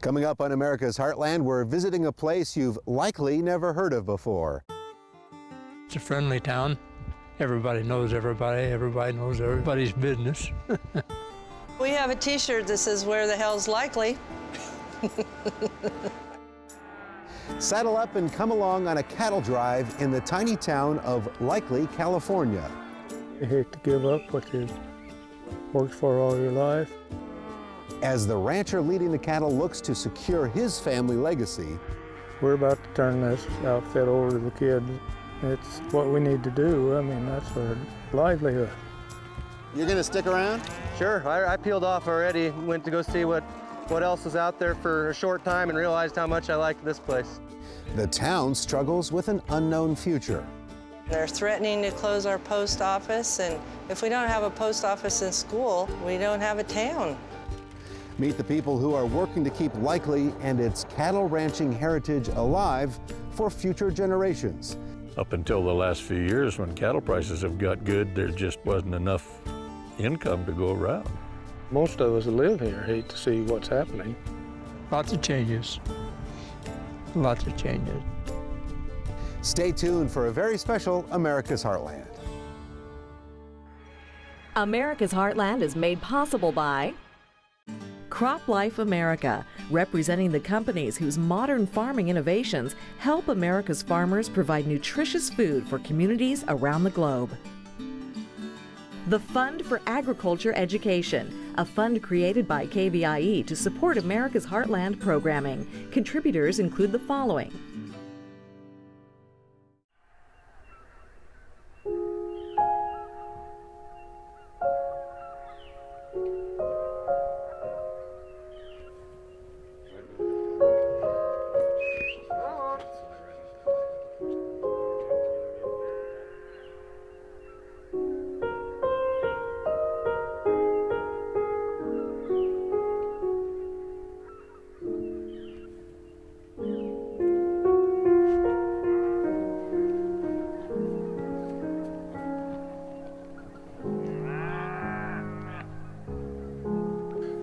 Coming up on America's Heartland, we're visiting a place you've likely never heard of before. It's a friendly town. Everybody knows everybody. Everybody knows everybody's business. we have a t-shirt that says, where the hell's likely? Saddle up and come along on a cattle drive in the tiny town of Likely, California. You hate to give up what you've worked for all your life. As the rancher leading the cattle looks to secure his family legacy, we're about to turn this outfit over to the kids. It's what we need to do. I mean, that's our livelihood. You're going to stick around? Sure. I, I peeled off already. Went to go see what what else is out there for a short time and realized how much I liked this place. The town struggles with an unknown future. They're threatening to close our post office, and if we don't have a post office in school, we don't have a town. Meet the people who are working to keep Likely and its cattle ranching heritage alive for future generations. Up until the last few years when cattle prices have got good, there just wasn't enough income to go around. Most of us that live here hate to see what's happening. Lots of changes. Lots of changes. Stay tuned for a very special America's Heartland. America's Heartland is made possible by CropLife America, representing the companies whose modern farming innovations help America's farmers provide nutritious food for communities around the globe. The Fund for Agriculture Education, a fund created by KVIE to support America's Heartland programming. Contributors include the following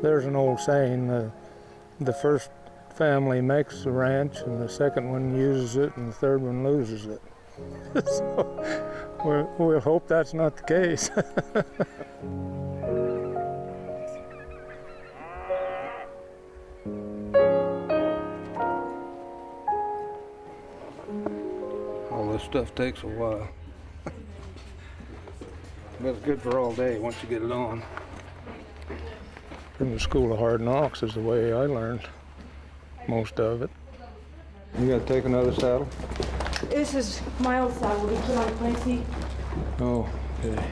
There's an old saying, uh, the first family makes the ranch and the second one uses it and the third one loses it. so we'll, we'll hope that's not the case. all this stuff takes a while. but it's good for all day once you get it on in the School of Hard Knocks is the way I learned most of it. You got to take another saddle? This is my old saddle. We put on plenty. Oh, okay.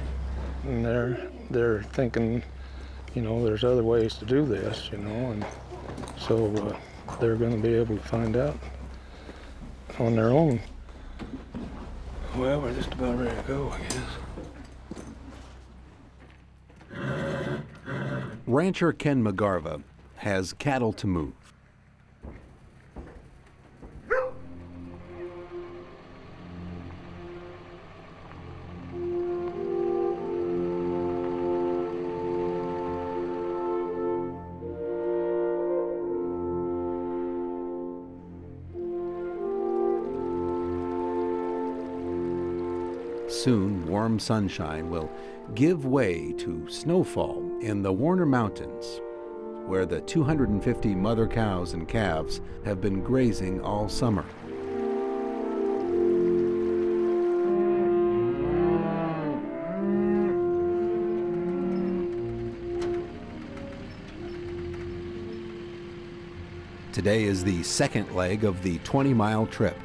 And they're they're thinking, you know, there's other ways to do this, you know, and so uh, they're going to be able to find out on their own. Well, we're just about ready to go, I guess. Rancher Ken McGarva has cattle to move. Soon, warm sunshine will give way to snowfall in the Warner Mountains, where the 250 mother cows and calves have been grazing all summer. Today is the second leg of the 20 mile trip.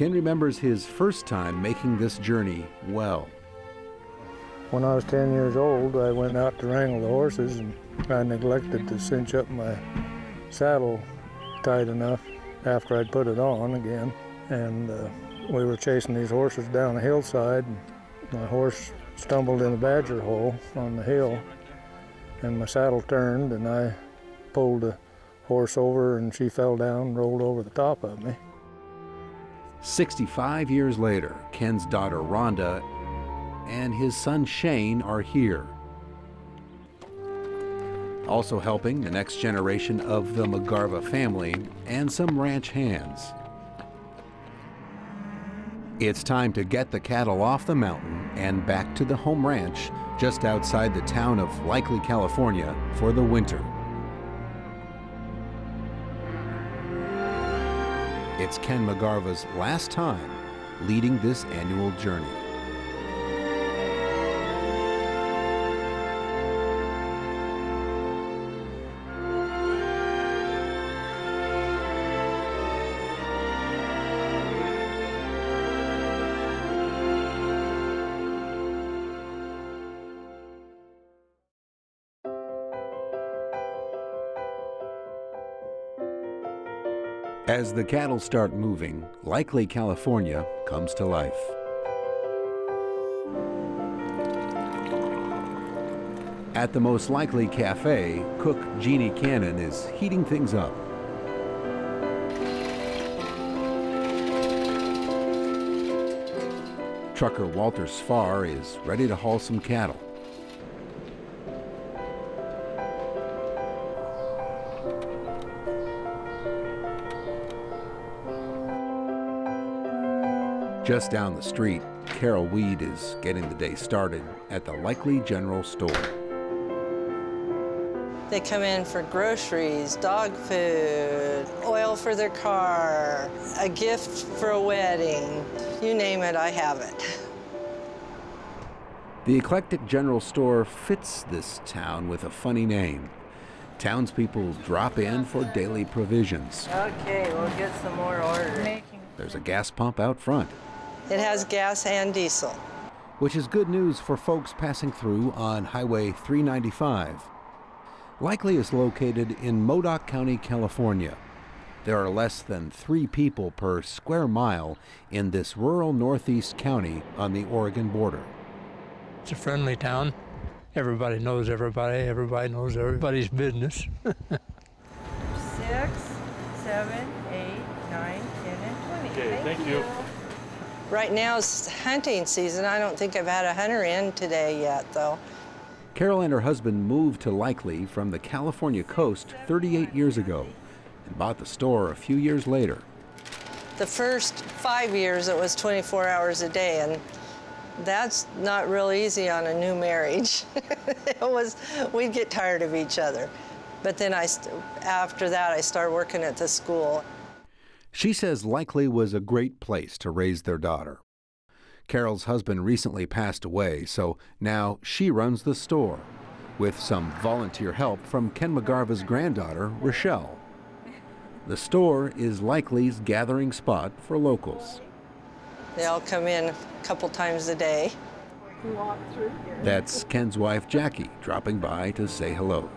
Ken remembers his first time making this journey well. When I was 10 years old, I went out to wrangle the horses and I neglected to cinch up my saddle tight enough after I'd put it on again. And uh, we were chasing these horses down a hillside. And my horse stumbled in a badger hole on the hill and my saddle turned and I pulled the horse over and she fell down and rolled over the top of me. 65 years later, Ken's daughter Rhonda and his son Shane are here. Also helping the next generation of the McGarva family and some ranch hands. It's time to get the cattle off the mountain and back to the home ranch just outside the town of Likely, California for the winter. It's Ken McGarva's last time leading this annual journey. As the cattle start moving, Likely, California comes to life. At the Most Likely Cafe, cook Jeannie Cannon is heating things up. Trucker Walter Sfar is ready to haul some cattle. Just down the street, Carol Weed is getting the day started at the Likely General Store. They come in for groceries, dog food, oil for their car, a gift for a wedding. You name it, I have it. The eclectic general store fits this town with a funny name. Townspeople drop in for daily provisions. Okay, we'll get some more orders. There's a gas pump out front, It has gas and diesel. which is good news for folks passing through on Highway 395. Likely is located in Modoc County, California. There are less than three people per square mile in this rural northeast county on the Oregon border. It's a friendly town. Everybody knows everybody. Everybody knows everybody's business. Six, seven, eight, nine, ten, and twenty. Okay, thank you. Right now is hunting season. I don't think I've had a hunter in today yet, though. Carol and her husband moved to Likely from the California coast 38 years ago and bought the store a few years later. The first five years, it was 24 hours a day, and that's not real easy on a new marriage. it was, we'd get tired of each other. But then I, after that, I started working at the school. She says Likely was a great place to raise their daughter. Carol's husband recently passed away, so now she runs the store with some volunteer help from Ken McGarva's granddaughter, Rochelle. The store is Likely's gathering spot for locals. They all come in a couple times a day. That's Ken's wife, Jackie, dropping by to say hello.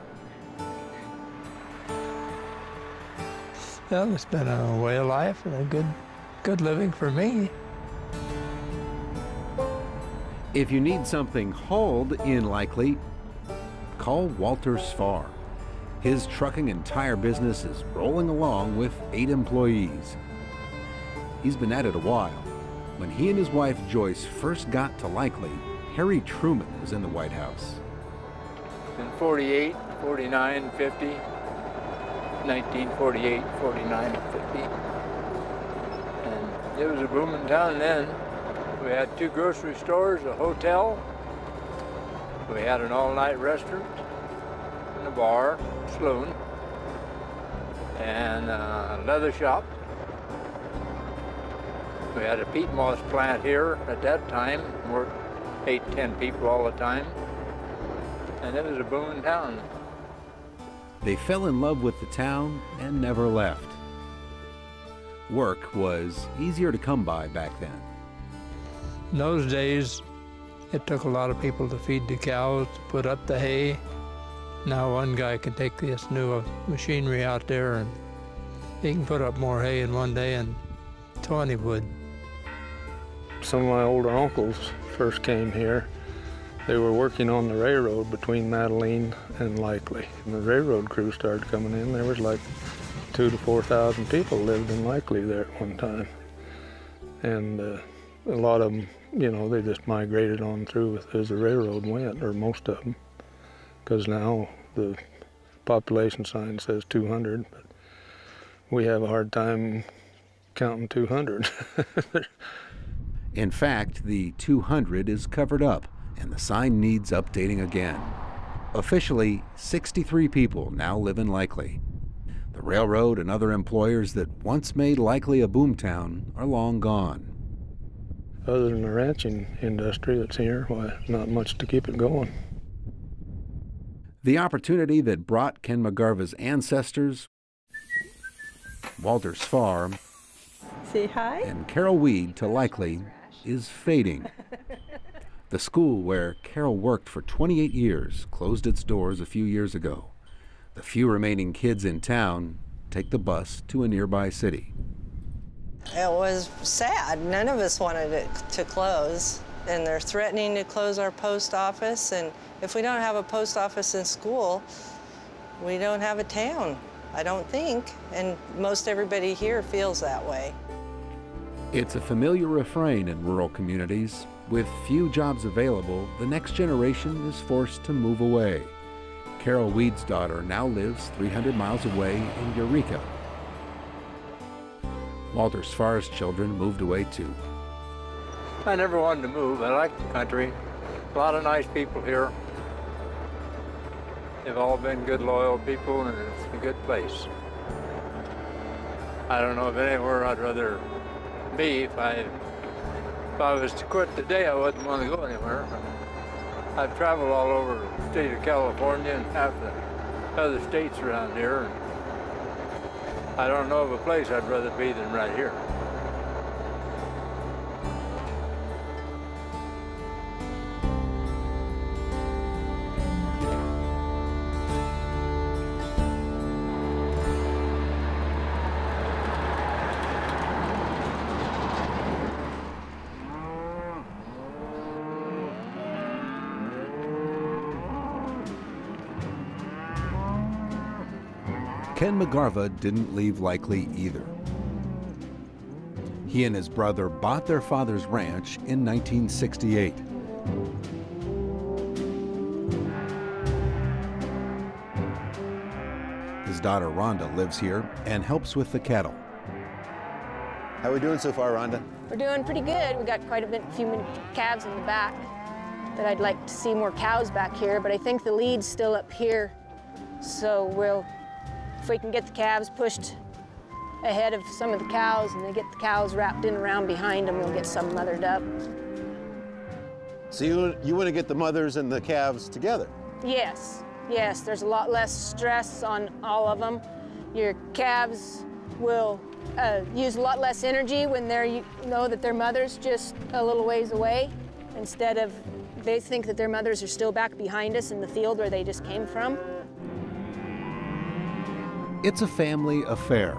Well, it's been a way of life and a good, good living for me. If you need something hauled in Likely, call Walter Sfar. His trucking and tire business is rolling along with eight employees. He's been at it a while. When he and his wife Joyce first got to Likely, Harry Truman was in the White House. in 48, 49, 50, 1948, 49, 50. And it was a booming town then. We had two grocery stores, a hotel, we had an all-night restaurant, and a bar, saloon, and a leather shop. We had a peat moss plant here at that time, worked eight, ten people all the time and it was a booming town. They fell in love with the town and never left. Work was easier to come by back then. In those days, it took a lot of people to feed the cows, to put up the hay. Now one guy can take this new uh, machinery out there and he can put up more hay in one day than 20 would. Some of my older uncles first came here. They were working on the railroad between Madeline and Likely. And the railroad crew started coming in. There was like two to 4,000 people lived in Likely there at one time. And uh, a lot of them, you know, they just migrated on through as the railroad went, or most of them, because now the population sign says 200, but we have a hard time counting 200. In fact, the 200 is covered up and the sign needs updating again. Officially, 63 people now live in Likely. The railroad and other employers that once made Likely a boomtown are long gone. Other than the ranching industry that's here, why, not much to keep it going. The opportunity that brought Ken McGarva's ancestors, Walter Sfar, Say hi. and Carol Weed to Likely is fading. The school where Carol worked for 28 years closed its doors a few years ago. The few remaining kids in town take the bus to a nearby city. It was sad. None of us wanted it to close. And they're threatening to close our post office. And if we don't have a post office in school, we don't have a town, I don't think. And most everybody here feels that way. It's a familiar refrain in rural communities. With few jobs available, the next generation is forced to move away. Carol Weed's daughter now lives 300 miles away in Eureka. Walter Sfar's children moved away too. I never wanted to move. I like the country. A lot of nice people here. They've all been good, loyal people, and it's a good place. I don't know if anywhere I'd rather be. If I, if I was to quit today, I wouldn't want to go anywhere. I've traveled all over the state of California and half the other states around here. I don't know of a place I'd rather be than right here. Ken McGarva didn't leave Likely either. He and his brother bought their father's ranch in 1968. His daughter Rhonda lives here and helps with the cattle. How are we doing so far, Rhonda? We're doing pretty good. We got quite a bit, few calves in the back. But I'd like to see more cows back here, but I think the lead's still up here. So we'll, if we can get the calves pushed ahead of some of the cows and they get the cows wrapped in around behind them, we'll get some mothered up. So you, you want to get the mothers and the calves together? Yes, yes, there's a lot less stress on all of them. Your calves will uh, use a lot less energy when they're, you know that their mother's just a little ways away instead of they think that their mothers are still back behind us in the field where they just came from. It's a family affair.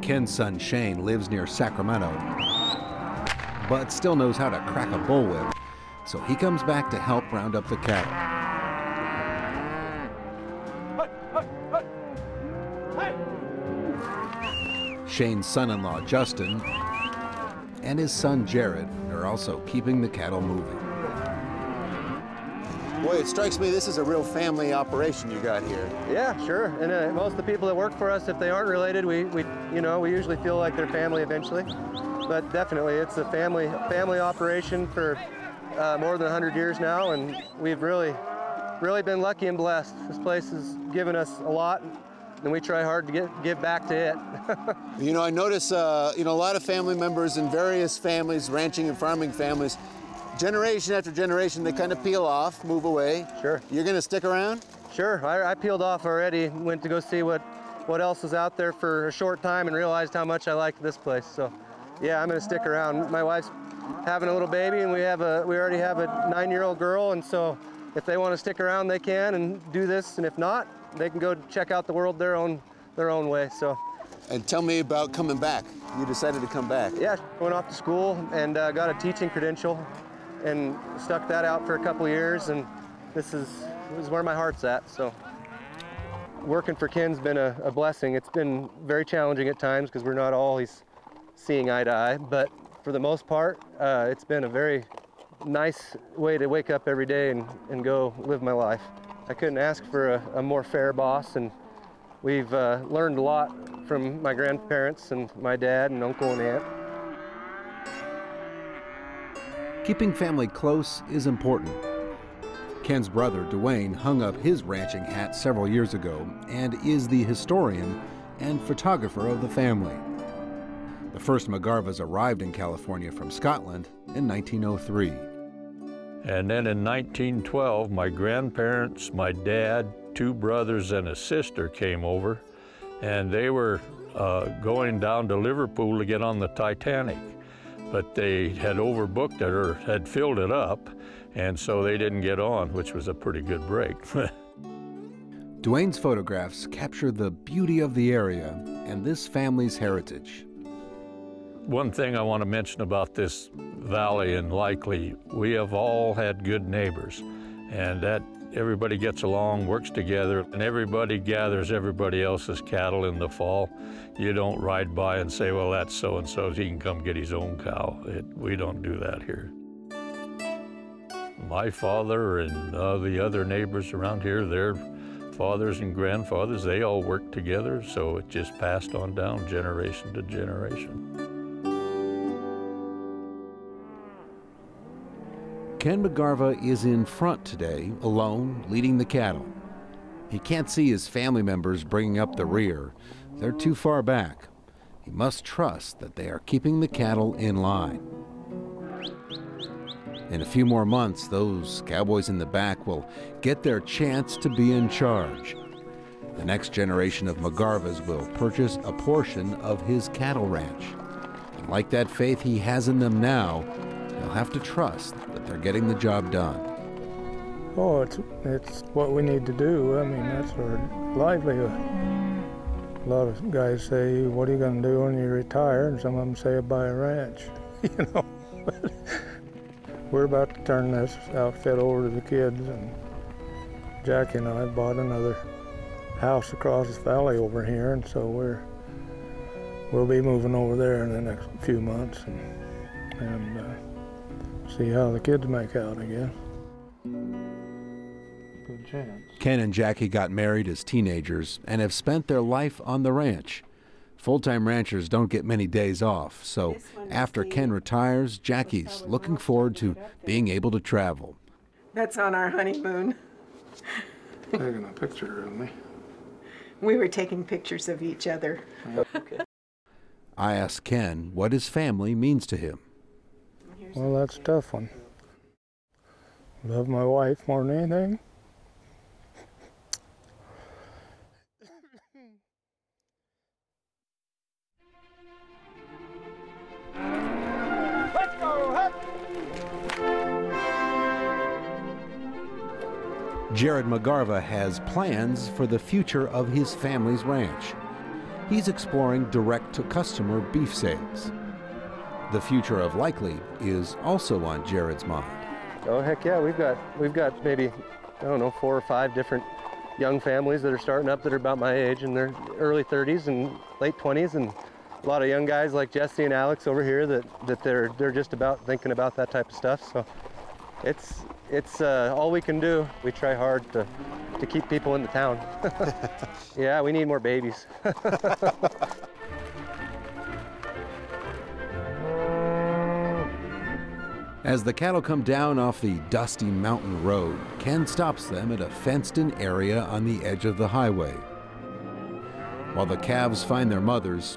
Ken's son Shane lives near Sacramento, but still knows how to crack a bullwhip, so he comes back to help round up the cattle. Shane's son-in-law Justin and his son Jared are also keeping the cattle moving. Boy, it strikes me this is a real family operation you got here. Yeah, sure. And uh, most of the people that work for us, if they aren't related, we, we, you know, we usually feel like they're family eventually. But definitely, it's a family family operation for uh, more than 100 years now, and we've really, really been lucky and blessed. This place has given us a lot, and we try hard to get, give back to it. you know, I notice, uh, you know, a lot of family members in various families, ranching and farming families, generation after generation, they kind of peel off, move away. Sure. You're going to stick around? Sure. I, I, peeled off already. Went to go see what, what else was out there for a short time and realized how much I liked this place. So, yeah, I'm going to stick around. My wife's having a little baby, and we have a we already have a nine-year-old girl, and so if they want to stick around, they can and do this. And if not, they can go check out the world their own their own way. So. And tell me about coming back. You decided to come back. Yeah, went off to school and uh, got a teaching credential and stuck that out for a couple years and this is, this is where my heart's at so working for Ken's been a, a blessing it's been very challenging at times because we're not always seeing eye to eye but for the most part, uh, it's been a very nice way to wake up every day and, and go live my life. I couldn't ask for a, a more fair boss, and we've uh, learned a lot from my grandparents and my dad and uncle and aunt. Keeping family close is important. Ken's brother, Dwayne, hung up his ranching hat several years ago and is the historian and photographer of the family. The first McGarvas arrived in California from Scotland in 1903. And then in 1912, my grandparents, my dad, two brothers, and a sister came over, and they were uh, going down to Liverpool to get on the Titanic. But they had overbooked it or had filled it up, and so they didn't get on, which was a pretty good break. Dwayne's photographs capture the beauty of the area and this family's heritage. One thing I want to mention about this valley and Likely, we have all had good neighbors, and that everybody gets along, works together, and everybody gathers everybody else's cattle in the fall. You don't ride by and say, well, that's so-and-so's, he can come get his own cow. It, we don't do that here. My father and uh, the other neighbors around here, their fathers and grandfathers, they all worked together, so it just passed on down generation to generation. Ken McGarva is in front today, alone, leading the cattle. He can't see his family members bringing up the rear. They're too far back. He must trust that they are keeping the cattle in line. In a few more months, those cowboys in the back will get their chance to be in charge. The next generation of McGarvas will purchase a portion of his cattle ranch. And like that faith he has in them now, he'll have to trust that they're getting the job done. Oh, it's, it's what we need to do. I mean, that's our livelihood. A lot of guys say, what are you going to do when you retire? And some of them say, buy a ranch, you know. We're about to turn this outfit over to the kids, and Jackie and I bought another house across the valley over here, and so we're we'll be moving over there in the next few months and, and uh, see how the kids make out, I guess. Good chance. Ken and Jackie got married as teenagers and have spent their life on the ranch. Full time ranchers don't get many days off, so after Ken retires, Jackie's looking forward to being able to travel. That's on our honeymoon. Taking a picture of me. We were taking pictures of each other. I asked Ken what his family means to him. Well, that's a tough one. Love my wife more than anything. Jared McGarva has plans for the future of his family's ranch. He's exploring direct to customer beef sales. The future of Likely is also on Jared's mind. Oh heck yeah, we've got we've got maybe I don't know four or five different young families that are starting up that are about my age in their early 30s and late 20s, and a lot of young guys like Jesse and Alex over here that that they're they're just about thinking about that type of stuff. So it's it's uh, all we can do. We try hard to to keep people in the town. yeah, we need more babies. As the cattle come down off the dusty mountain road, Ken stops them at a fenced in area on the edge of the highway. While the calves find their mothers,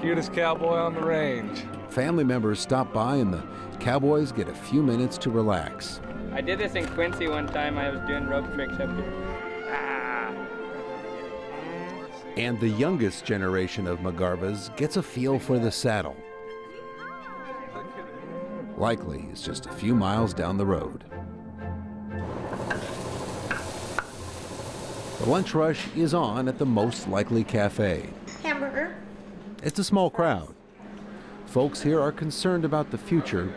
Cutest cowboy on the range. family members stop by and the cowboys get a few minutes to relax. I did this in Quincy one time. I was doing rope tricks up here. Ah. And the youngest generation of McGarvas gets a feel for the saddle. Likely just a few miles down the road. The lunch rush is on at the Most Likely Cafe. Hamburger. It's a small crowd. Folks here are concerned about the future,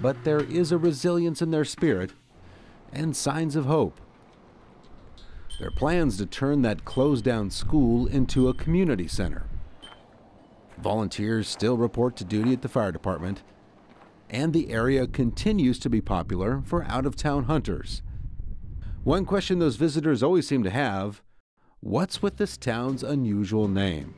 but there is a resilience in their spirit and signs of hope. Their plans to turn that closed down school into a community center. Volunteers still report to duty at the fire department, and the area continues to be popular for out of town hunters. One question those visitors always seem to have what's with this town's unusual name?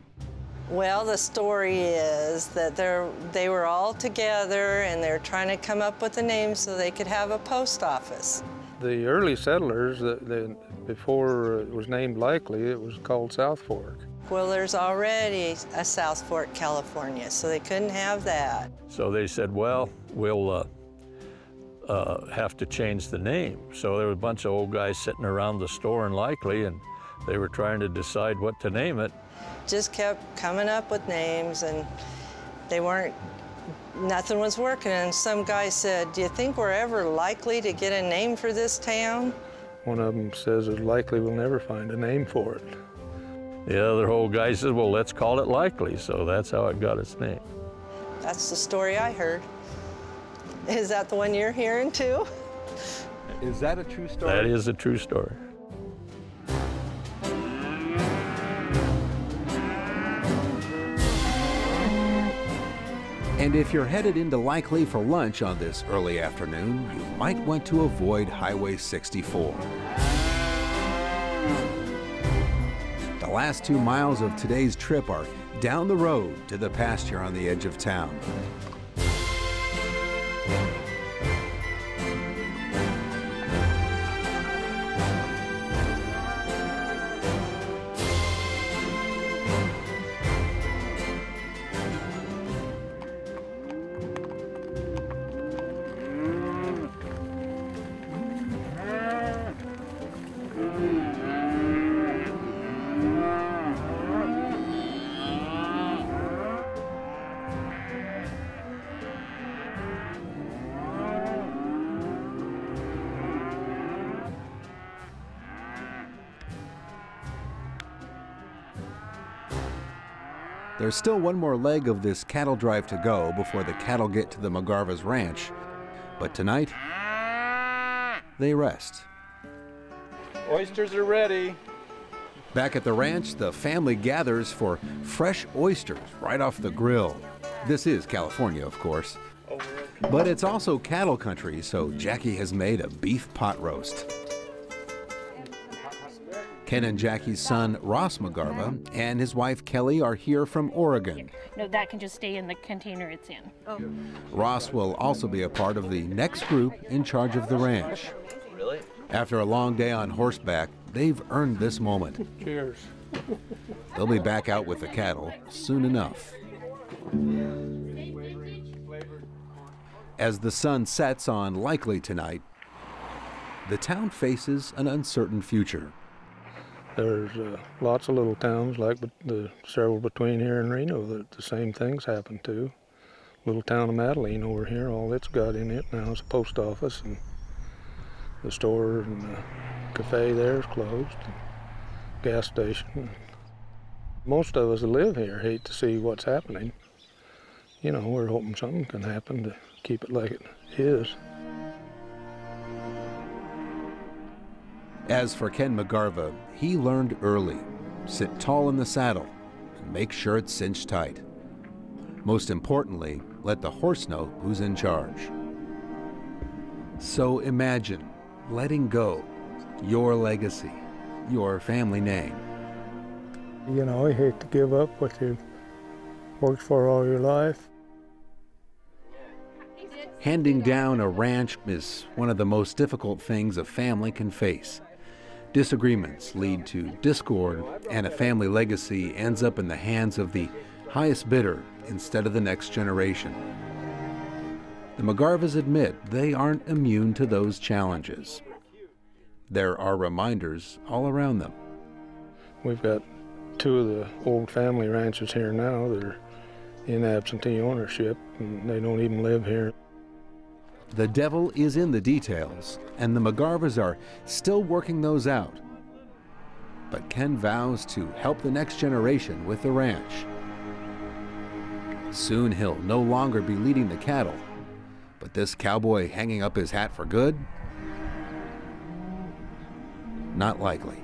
Well, the story is that they're, they were all together and they're trying to come up with a name so they could have a post office. The early settlers, the, the, before it was named Likely, it was called South Fork. Well, there's already a South Fork, California, so they couldn't have that. So they said, well, we'll uh, uh, have to change the name. So there was a bunch of old guys sitting around the store in Likely, and they were trying to decide what to name it. Just kept coming up with names, and they weren't, nothing was working. And some guy said, Do you think we're ever likely to get a name for this town? One of them says it's likely we'll never find a name for it. The other old guy says, well, let's call it Likely. So that's how it got its name. That's the story I heard. Is that the one you're hearing too? Is that a true story? That is a true story. And if you're headed into Likely for lunch on this early afternoon, you might want to avoid Highway 64. Last two miles of today's trip are down the road to the pasture on the edge of town. There's still one more leg of this cattle drive to go before the cattle get to the McGarva's ranch. But tonight, they rest. Oysters are ready. Back at the ranch, the family gathers for fresh oysters right off the grill. This is California, of course. But it's also cattle country, so Jackie has made a beef pot roast. Ken and Jackie's son, Ross McGarva, and his wife, Kelly, are here from Oregon. No, that can just stay in the container it's in. Oh. Ross will also be a part of the next group in charge of the ranch. Really? After a long day on horseback, they've earned this moment. Cheers. They'll be back out with the cattle soon enough. As the sun sets on Likely tonight, the town faces an uncertain future. There's uh, lots of little towns like the several between here and Reno that the same things happen to. Little town of Madeline over here, all it's got in it now is a post office and the store and the cafe there is closed, gas station. Most of us that live here hate to see what's happening. You know, we're hoping something can happen to keep it like it is. As for Ken McGarva, he learned early sit tall in the saddle and make sure it's cinched tight. Most importantly, let the horse know who's in charge. So imagine letting go your legacy, your family name. You know, you hate to give up what you've worked for all your life. Handing down a ranch is one of the most difficult things a family can face. Disagreements lead to discord, and a family legacy ends up in the hands of the highest bidder instead of the next generation. The McGarvas admit they aren't immune to those challenges. There are reminders all around them. We've got two of the old family ranches here now that are in absentee ownership, and they don't even live here. The devil is in the details, and the McGarvas are still working those out. But Ken vows to help the next generation with the ranch. Soon he'll no longer be leading the cattle, but this cowboy hanging up his hat for good? Not likely.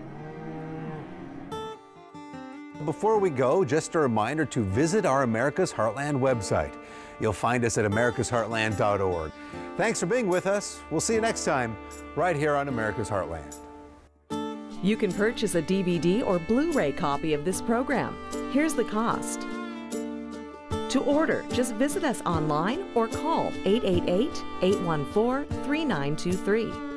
Before we go, just a reminder to visit our America's Heartland website. You'll find us at americasheartland.org. Thanks for being with us. We'll see you next time, right here on America's Heartland. You can purchase a DVD or Blu ray copy of this program. Here's the cost. To order, just visit us online or call 888 814 3923.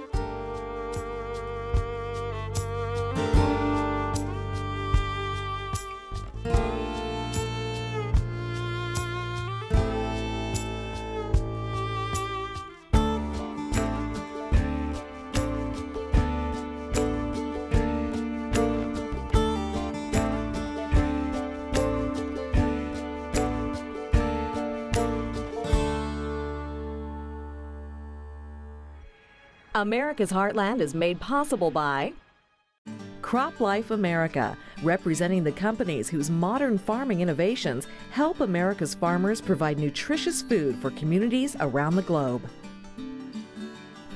America's Heartland is made possible by CropLife America, representing the companies whose modern farming innovations help America's farmers provide nutritious food for communities around the globe.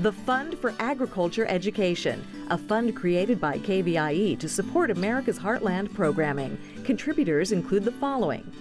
The Fund for Agriculture Education, a fund created by KVIE to support America's Heartland programming. Contributors include the following